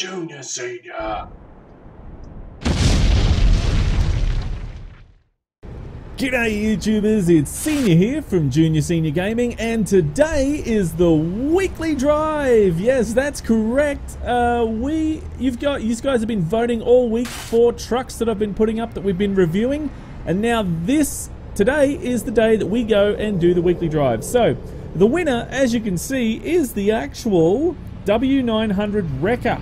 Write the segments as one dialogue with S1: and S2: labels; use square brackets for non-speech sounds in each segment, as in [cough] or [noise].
S1: Junior Senior.
S2: G'day YouTubers, it's Senior here from Junior Senior Gaming and today is the weekly drive. Yes, that's correct. Uh, we, you've got, you guys have been voting all week for trucks that I've been putting up that we've been reviewing and now this, today is the day that we go and do the weekly drive. So, the winner, as you can see, is the actual W900 Wrecker.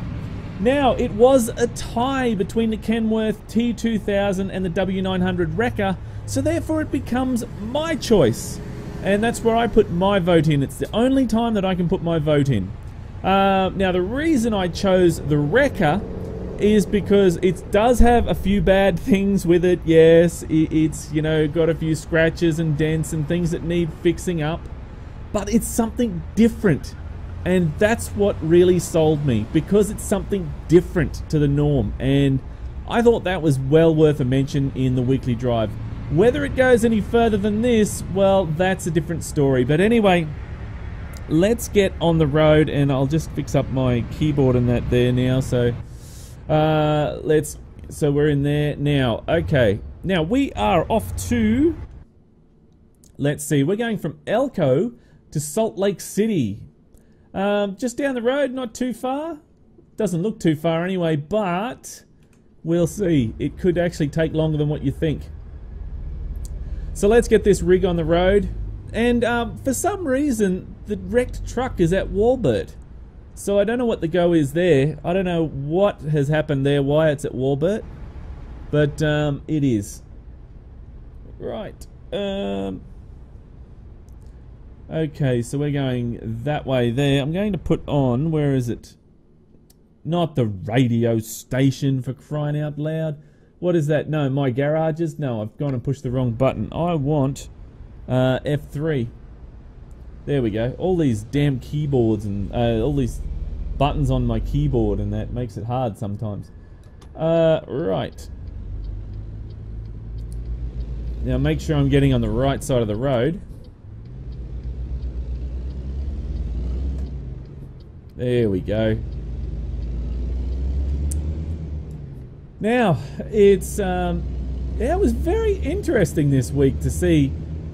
S2: Now, it was a tie between the Kenworth T2000 and the W900 Wrecker, so therefore it becomes my choice. And that's where I put my vote in. It's the only time that I can put my vote in. Uh, now, the reason I chose the Wrecker is because it does have a few bad things with it. Yes, it's, you know, got a few scratches and dents and things that need fixing up. But it's something different. And that's what really sold me because it's something different to the norm. And I thought that was well worth a mention in the weekly drive. Whether it goes any further than this, well, that's a different story. But anyway, let's get on the road and I'll just fix up my keyboard and that there now. So uh, let's, so we're in there now. Okay, now we are off to, let's see, we're going from Elko to Salt Lake City. Um, just down the road, not too far. Doesn't look too far anyway, but we'll see. It could actually take longer than what you think. So let's get this rig on the road. And um, for some reason, the wrecked truck is at Wallbert. So I don't know what the go is there. I don't know what has happened there, why it's at Wallbert. But um, it is. Right. Um, okay, so we're going that way there. I'm going to put on, where is it? Not the radio station for crying out loud. What is that? No, my garages? No, I've gone and pushed the wrong button. I want uh, F3. There we go. All these damn keyboards and uh, all these buttons on my keyboard and that makes it hard sometimes. Uh, right. Now make sure I'm getting on the right side of the road. There we go. Now, it's um, it was very interesting this week to see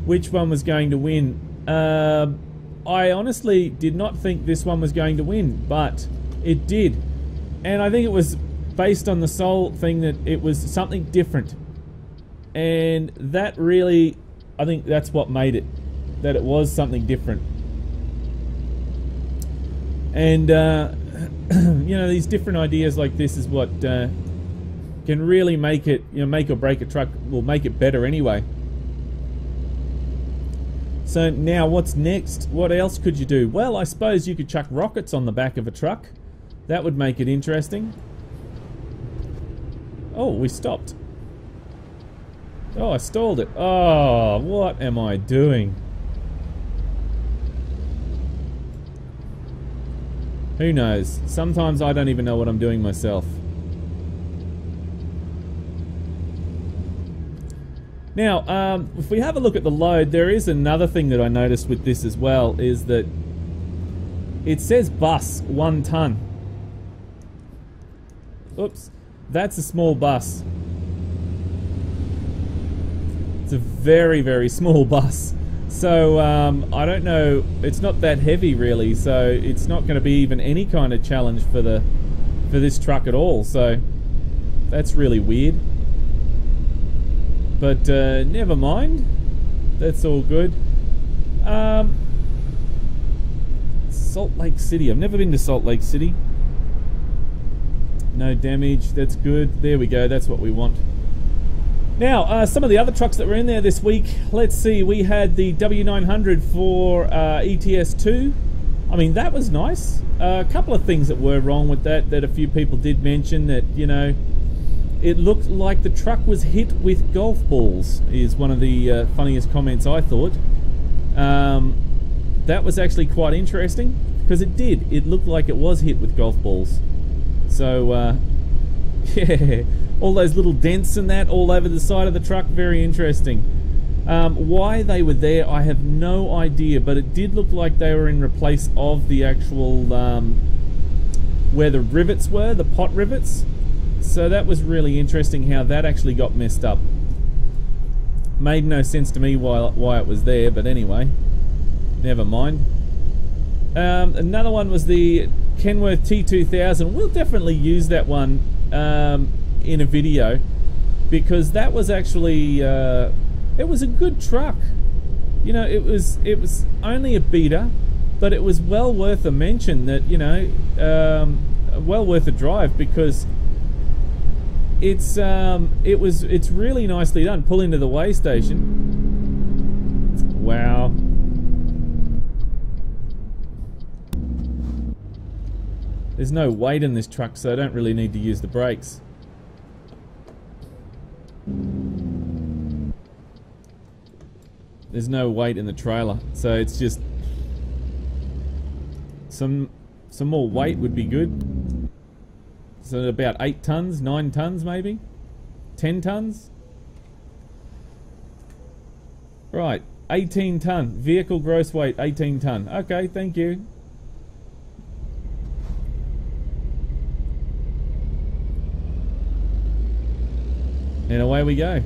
S2: which one was going to win. Uh, I honestly did not think this one was going to win, but it did. And I think it was based on the sole thing that it was something different. And that really, I think that's what made it. That it was something different. And, uh, [clears throat] you know, these different ideas like this is what uh, can really make it, you know, make or break a truck, will make it better anyway. So now what's next? What else could you do? Well, I suppose you could chuck rockets on the back of a truck. That would make it interesting. Oh, we stopped. Oh, I stalled it. Oh, what am I doing? Who knows? Sometimes I don't even know what I'm doing myself. Now, um, if we have a look at the load, there is another thing that I noticed with this as well, is that it says bus, one ton. Oops, that's a small bus. It's a very, very small [laughs] bus. So, um, I don't know, it's not that heavy really, so it's not going to be even any kind of challenge for the for this truck at all, so that's really weird. But uh, never mind. That's all good. Um, Salt Lake City. I've never been to Salt Lake City. No damage. That's good. There we go. That's what we want. Now, uh, some of the other trucks that were in there this week. Let's see. We had the W900 for uh, ETS2. I mean, that was nice. Uh, a couple of things that were wrong with that that a few people did mention that, you know, it looked like the truck was hit with golf balls, is one of the uh, funniest comments I thought. Um, that was actually quite interesting, because it did. It looked like it was hit with golf balls. So, uh, [laughs] yeah, all those little dents and that all over the side of the truck, very interesting. Um, why they were there, I have no idea, but it did look like they were in replace of the actual um, where the rivets were, the pot rivets. So that was really interesting how that actually got messed up. Made no sense to me why, why it was there, but anyway, never mind. Um, another one was the Kenworth T2000. We'll definitely use that one um, in a video because that was actually uh, it was a good truck. You know, it was it was only a beater, but it was well worth a mention. That you know, um, well worth a drive because it's um, it was it's really nicely done. Pull into the way station. Wow. There's no weight in this truck, so I don't really need to use the brakes. There's no weight in the trailer, so it's just some some more weight would be good. So about eight tons, nine tons maybe, ten tons. Right, 18 ton vehicle gross weight, 18 ton. Okay, thank you. And away we go.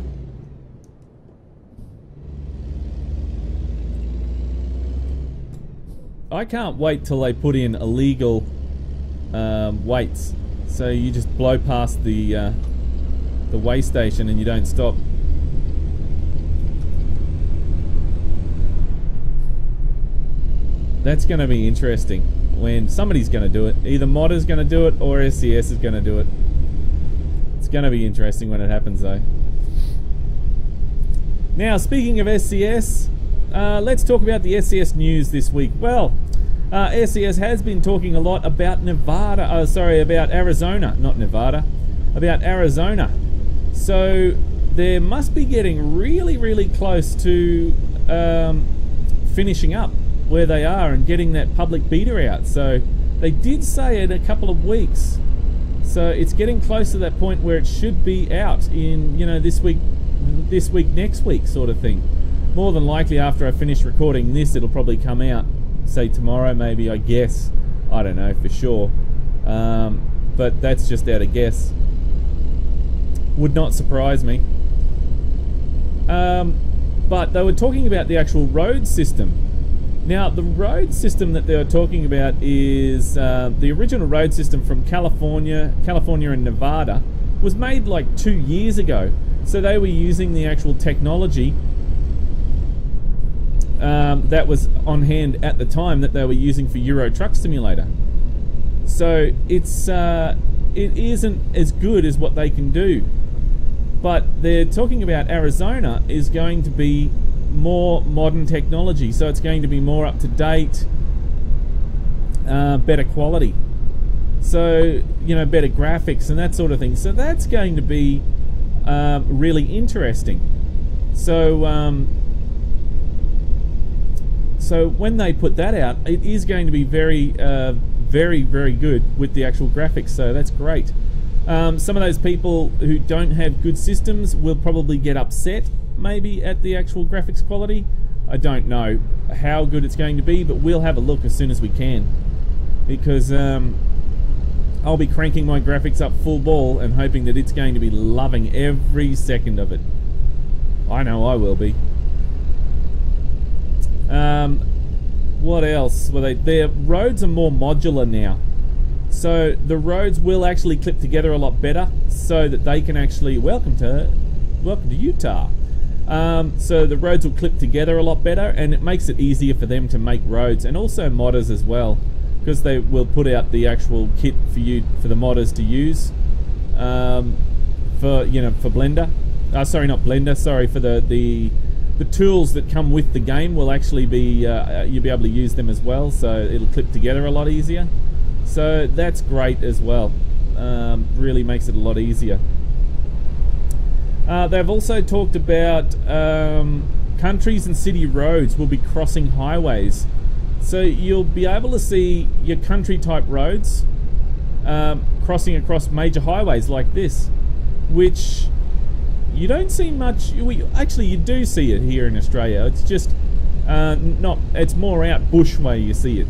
S2: I can't wait till they put in illegal um, weights. So you just blow past the uh, the weigh station and you don't stop. That's going to be interesting when somebody's going to do it. Either Modder's going to do it or SCS is going to do it. It's going to be interesting when it happens though. Now, speaking of SCS, uh, let's talk about the SCS news this week. Well, uh, SCS has been talking a lot about Nevada, uh, sorry, about Arizona, not Nevada, about Arizona. So they must be getting really, really close to um, finishing up where they are and getting that public beta out. So they did say in a couple of weeks so it's getting close to that point where it should be out in, you know, this week, this week, next week sort of thing. More than likely after I finish recording this, it'll probably come out, say tomorrow maybe, I guess. I don't know for sure. Um, but that's just out of guess. Would not surprise me. Um, but they were talking about the actual road system now, the road system that they're talking about is uh, the original road system from California, California and Nevada was made like two years ago. So they were using the actual technology um, that was on hand at the time that they were using for Euro Truck Simulator. So it's uh, it isn't as good as what they can do. But they're talking about Arizona is going to be more modern technology. So it's going to be more up to date, uh, better quality. So, you know, better graphics and that sort of thing. So that's going to be um, really interesting. So, um, so when they put that out, it is going to be very, uh, very, very good with the actual graphics. So that's great. Um, some of those people who don't have good systems will probably get upset maybe at the actual graphics quality. I don't know how good it's going to be, but we'll have a look as soon as we can. Because um, I'll be cranking my graphics up full ball and hoping that it's going to be loving every second of it. I know I will be. Um, what else? Well, they, their roads are more modular now. So the roads will actually clip together a lot better so that they can actually welcome to welcome to Utah. Um, so the roads will clip together a lot better and it makes it easier for them to make roads and also modders as well because they will put out the actual kit for you for the modders to use um, for you know for Blender. Uh, sorry, not Blender. Sorry for the the the tools that come with the game will actually be uh, you'll be able to use them as well. So it'll clip together a lot easier. So that's great as well. Um, really makes it a lot easier. Uh, they've also talked about um, countries and city roads will be crossing highways. So you'll be able to see your country type roads um, crossing across major highways like this, which you don't see much. Actually, you do see it here in Australia. It's just uh, not. It's more out bush way you see it.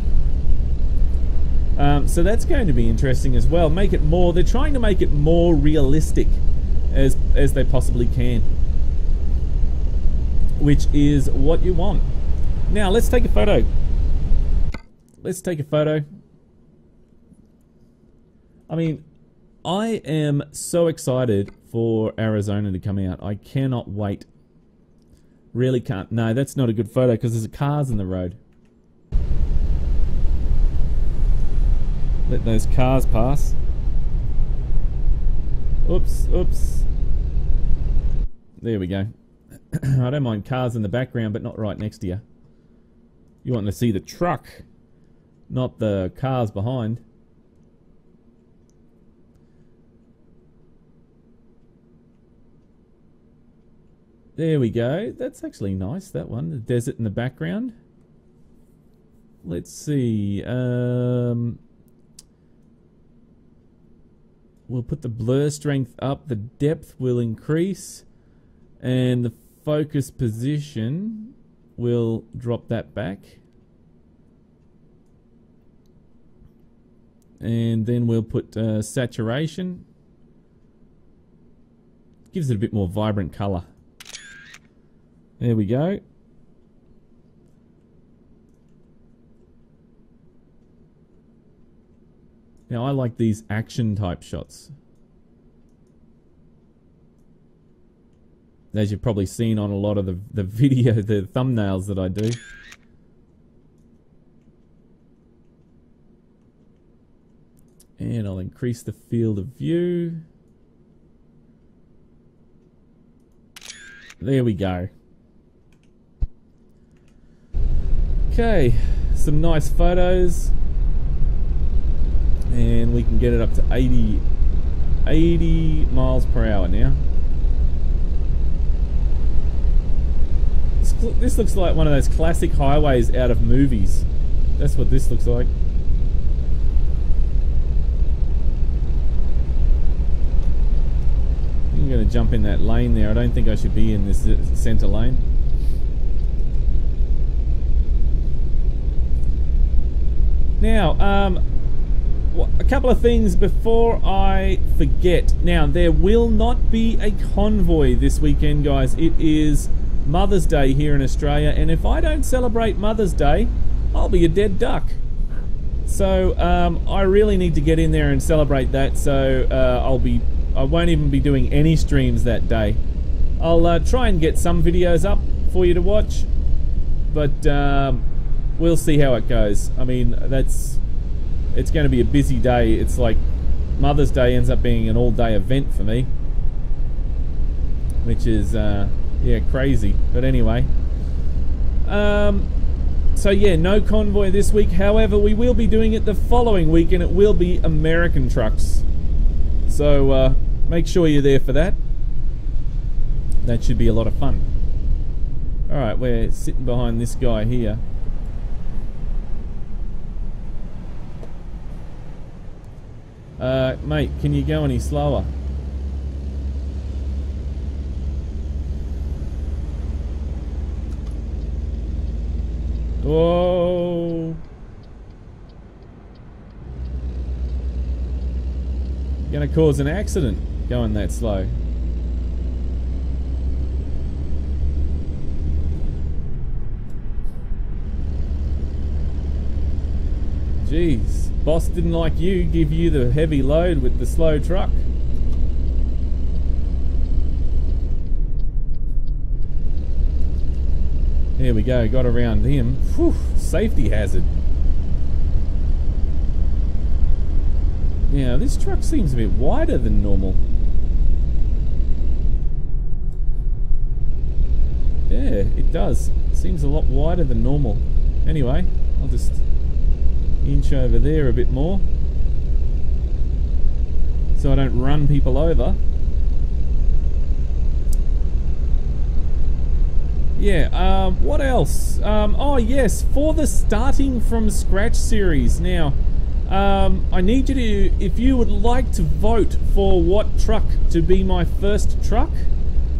S2: Um, so that's going to be interesting as well. Make it more. They're trying to make it more realistic as as they possibly can, which is what you want. Now let's take a photo. Let's take a photo. I mean, I am so excited for Arizona to come out. I cannot wait. Really can't. No, that's not a good photo because there's cars in the road. Let those cars pass. Oops, oops. There we go. [clears throat] I don't mind cars in the background, but not right next to you. You want to see the truck, not the cars behind. There we go. That's actually nice, that one. The desert in the background. Let's see. Um, we'll put the blur strength up. The depth will increase. And the focus position will drop that back. And then we'll put uh, saturation. Gives it a bit more vibrant colour. There we go. Now I like these action type shots. As you've probably seen on a lot of the, the [laughs] video, the thumbnails that I do. And I'll increase the field of view. There we go. Okay, some nice photos. And we can get it up to 80, 80 miles per hour now. This, looks like one of those classic highways out of movies. That's what this looks like. I'm going to jump in that lane there. I don't think I should be in this center lane. Now, um, a couple of things before I forget. Now, there will not be a convoy this weekend, guys. It is Mother's Day here in Australia, and if I don't celebrate Mother's Day, I'll be a dead duck. So um, I really need to get in there and celebrate that. So uh, I'll be, I won't even be doing any streams that day. I'll uh, try and get some videos up for you to watch, but um, we'll see how it goes. I mean, that's it's going to be a busy day. It's like Mother's Day ends up being an all-day event for me, which is uh, yeah crazy. But anyway, um, so yeah, no convoy this week. However, we will be doing it the following week, and it will be American trucks. So uh, make sure you're there for that. That should be a lot of fun. All right, we're sitting behind this guy here. Uh, mate, can you go any slower? Whoa! Gonna cause an accident going that slow. Jeez. Boss didn't like you, give you the heavy load with the slow truck. There we go, got around him. Whew, safety hazard. Yeah, this truck seems a bit wider than normal. Yeah, it does. Seems a lot wider than normal. Anyway, I'll just inch over there a bit more so I don't run people over. Yeah, um, what else? Um, oh yes, for the starting from scratch series. Now, um, I need you to, if you would like to vote for what truck to be my first truck,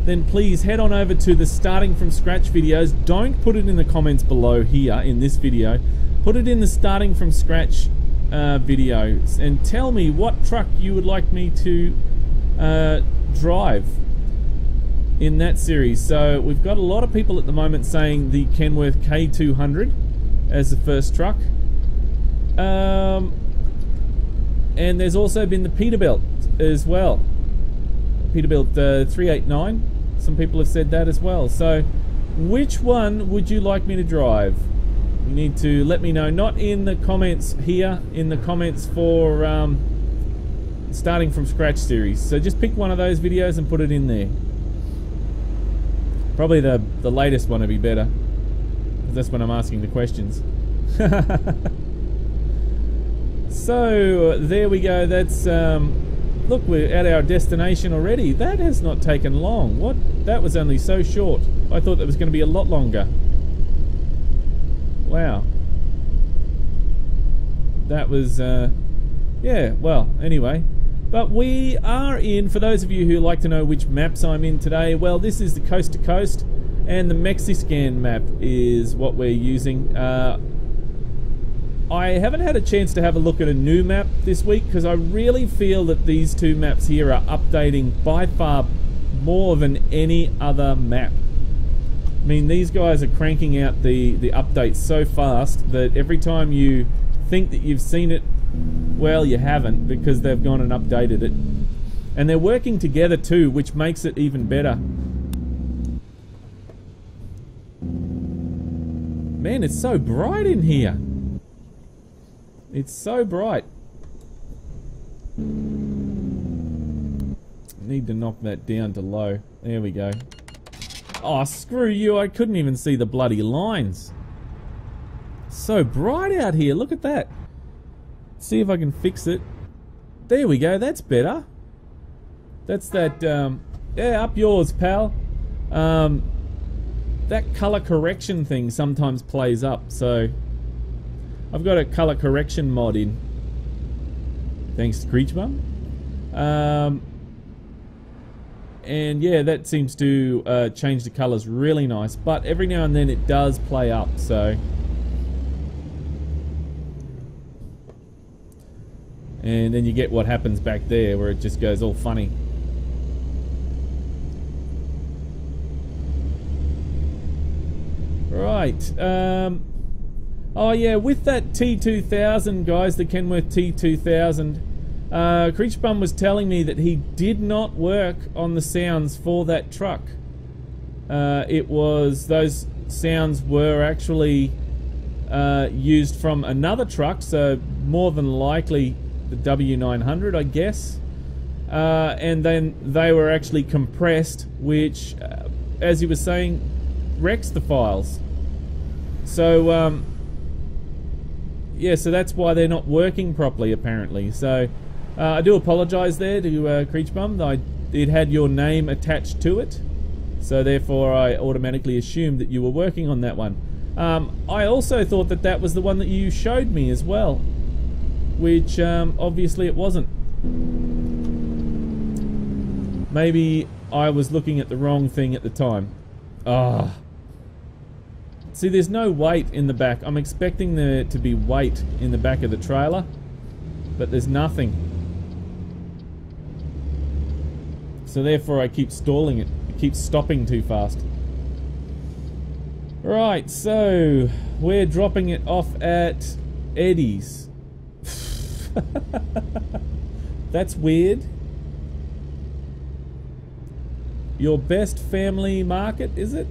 S2: then please head on over to the starting from scratch videos. Don't put it in the comments below here in this video put it in the starting from scratch uh, video and tell me what truck you would like me to uh, drive in that series. So we've got a lot of people at the moment saying the Kenworth K200 as the first truck. Um, and there's also been the Peterbilt as well. Peterbilt uh, 389. Some people have said that as well. So which one would you like me to drive? You need to let me know, not in the comments here, in the comments for um, starting from scratch series. So just pick one of those videos and put it in there. Probably the, the latest one would be better. Because that's when I'm asking the questions. [laughs] so, there we go. That's, um, look, we're at our destination already. That has not taken long. What? That was only so short. I thought that was going to be a lot longer. Wow. That was, uh, yeah, well, anyway. But we are in, for those of you who like to know which maps I'm in today, well, this is the coast to coast, and the Mexuscan map is what we're using. Uh, I haven't had a chance to have a look at a new map this week because I really feel that these two maps here are updating by far more than any other map. I mean, these guys are cranking out the, the updates so fast that every time you think that you've seen it well, you haven't because they've gone and updated it. And they're working together too, which makes it even better. Man, it's so bright in here. It's so bright. Need to knock that down to low. There we go. Oh, screw you. I couldn't even see the bloody lines. So bright out here. Look at that. See if I can fix it. There we go, that's better. That's that, um, yeah, up yours, pal. Um, that color correction thing sometimes plays up, so I've got a color correction mod in. Thanks to Creechbum. Um, and yeah, that seems to uh, change the colors really nice, but every now and then it does play up, so and then you get what happens back there where it just goes all funny. Right. Um, oh yeah, with that T2000, guys, the Kenworth T2000, uh, Creechbum was telling me that he did not work on the sounds for that truck. Uh, it was those sounds were actually uh, used from another truck, so more than likely the W900, I guess. Uh, and then they were actually compressed, which, uh, as he was saying, wrecks the files. So, um, yeah, so that's why they're not working properly, apparently. So, uh, I do apologise there to uh, Creechbum. I, it had your name attached to it, so therefore I automatically assumed that you were working on that one. Um, I also thought that that was the one that you showed me as well which um, obviously it wasn't. Maybe I was looking at the wrong thing at the time. Ah. See, there's no weight in the back. I'm expecting there to be weight in the back of the trailer, but there's nothing. So therefore I keep stalling it. It keeps stopping too fast. Right, so we're dropping it off at Eddie's. [laughs] That's weird. Your best family market, is it?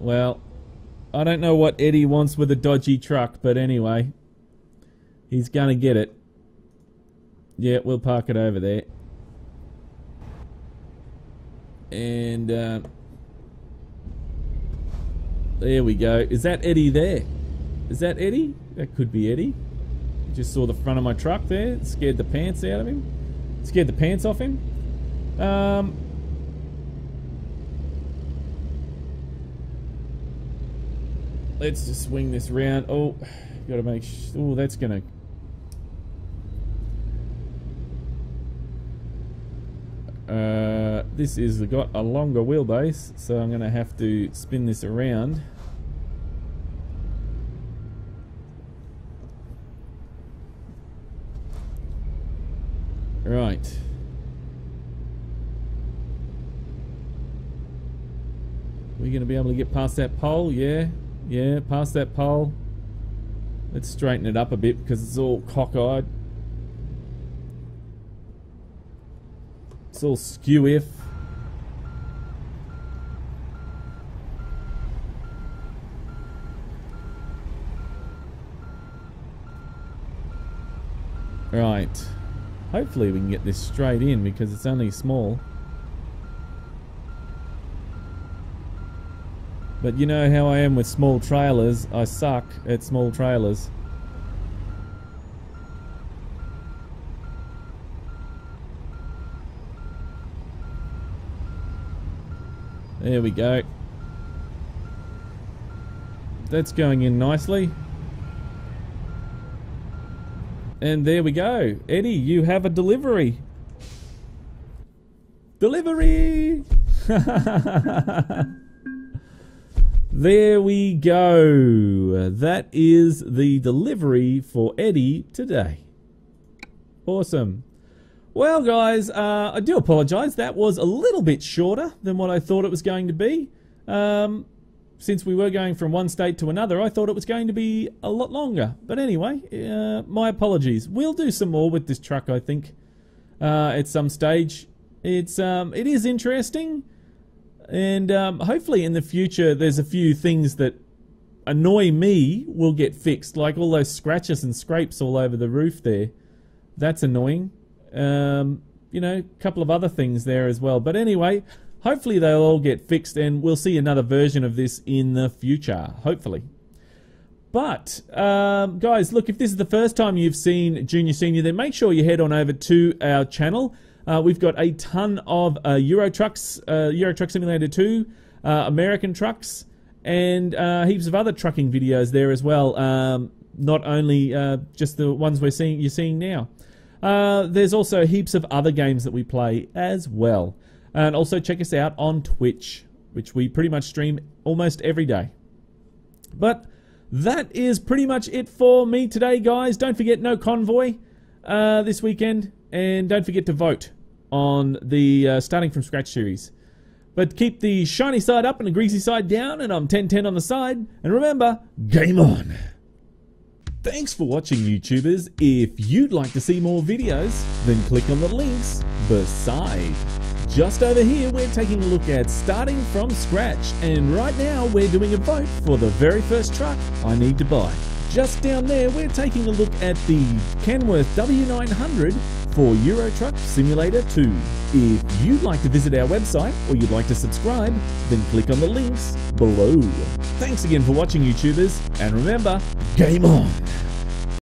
S2: Well, I don't know what Eddie wants with a dodgy truck, but anyway. He's gonna get it. Yeah, we'll park it over there. And, uh, There we go. Is that Eddie there? Is that Eddie? That could be Eddie. Just saw the front of my truck there. Scared the pants out of him. Scared the pants off him. Um, let's just swing this round. Oh, got to make. Oh, that's going Uh, this is got a longer wheelbase, so I'm going to have to spin this around. Right. We're going to be able to get past that pole, yeah. Yeah, past that pole. Let's straighten it up a bit because it's all cockeyed. All skew if. Right. Hopefully we can get this straight in because it's only small. But you know how I am with small trailers. I suck at small trailers. There we go. That's going in nicely. And there we go. Eddie, you have a delivery. Delivery! [laughs] there we go. That is the delivery for Eddie today. Awesome. Well, guys, uh, I do apologise. That was a little bit shorter than what I thought it was going to be. Um, since we were going from one state to another, I thought it was going to be a lot longer. But anyway, uh, my apologies. We'll do some more with this truck, I think, uh, at some stage. It's um, it is interesting, and um, hopefully in the future there's a few things that annoy me will get fixed, like all those scratches and scrapes all over the roof there. That's annoying. Um, you know, a couple of other things there as well. But anyway, Hopefully they'll all get fixed and we'll see another version of this in the future. Hopefully. But, um, guys, look, if this is the first time you've seen Junior Senior, then make sure you head on over to our channel. Uh, we've got a ton of uh, Euro Trucks, uh, Euro Truck Simulator 2, uh, American trucks, and uh, heaps of other trucking videos there as well. Um, not only uh, just the ones we're seeing, you're seeing now. There's also heaps of other games that we play as well. And also check us out on Twitch, which we pretty much stream almost every day. But that is pretty much it for me today, guys. Don't forget, no convoy uh, this weekend. And don't forget to vote on the uh, Starting From Scratch series. But keep the shiny side up and the greasy side down, and I'm 1010 on the side. And remember, game on! Thanks for watching, YouTubers. If you'd like to see more videos, then click on the links beside. Just over here, we're taking a look at starting from scratch, and right now we're doing a vote for the very first truck I need to buy. Just down there, we're taking a look at the Kenworth W900 for Euro Truck Simulator 2. If you'd like to visit our website or you'd like to subscribe, then click on the links below. Thanks again for watching, YouTubers, and remember, game on!